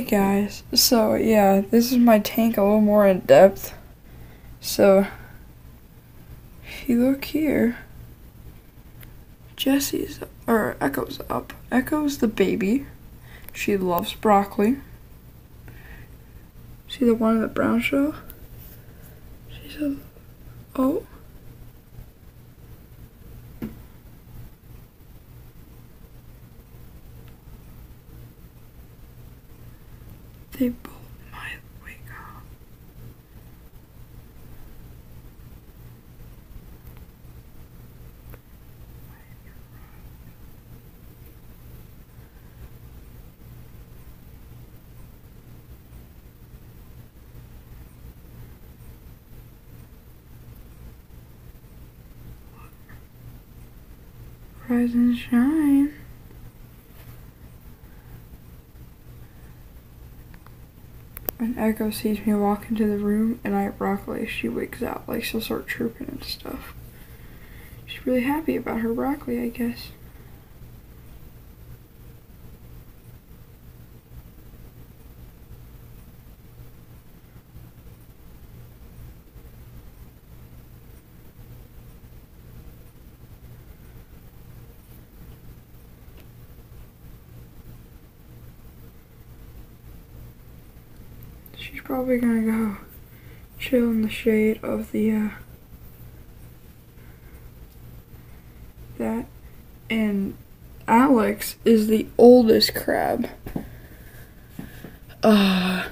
guys. So, yeah, this is my tank a little more in depth. So, if you look here, Jesse's, or Echo's up. Echo's the baby. She loves broccoli. See the one in the brown show? She's a, oh. They both might wake up. Rise and shine. When Echo sees me walk into the room and I broccoli, she wakes out. Like she'll start chirping and stuff. She's really happy about her broccoli, I guess. She's probably gonna go chill in the shade of the uh that and Alex is the oldest crab. Uh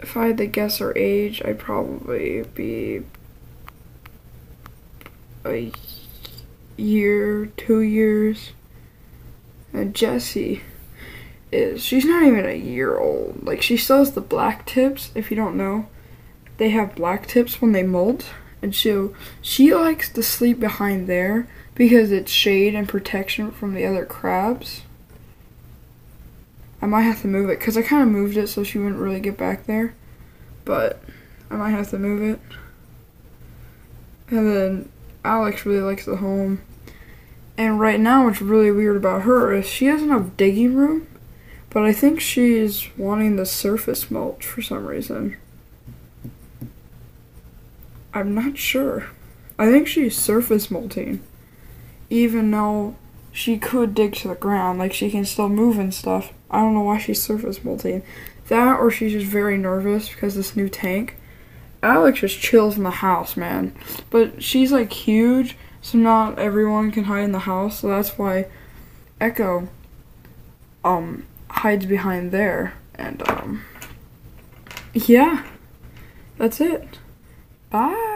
if I had to guess her age, I'd probably be a year, two years. And Jessie is she's not even a year old. Like she still has the black tips. If you don't know, they have black tips when they molt, and so she likes to sleep behind there because it's shade and protection from the other crabs. I might have to move it because I kind of moved it so she wouldn't really get back there, but I might have to move it. And then Alex really likes the home. And right now, what's really weird about her is she has enough digging room but I think she's wanting the surface mulch for some reason. I'm not sure. I think she's surface molting. Even though she could dig to the ground, like she can still move and stuff. I don't know why she's surface molting. That or she's just very nervous because this new tank. Alex just chills in the house, man. But she's like huge, so not everyone can hide in the house, so that's why Echo um hides behind there. And, um, yeah, that's it. Bye.